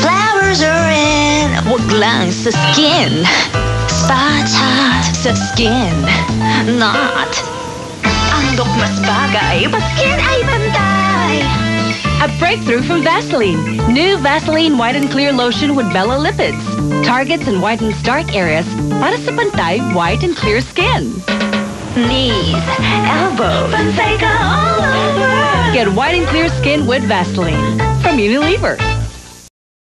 Flowers are in, what glance the skin. Spots hot sa skin, not. Ang dok mas bagay, but skin ay pantay. A breakthrough from Vaseline. New Vaseline White and Clear Lotion with Bella Lipids. Targets and whitens dark areas para sa pantay, white and clear skin. Knees, elbows, pantay ka all over. Get white and clear skin with Vaseline from Unilever.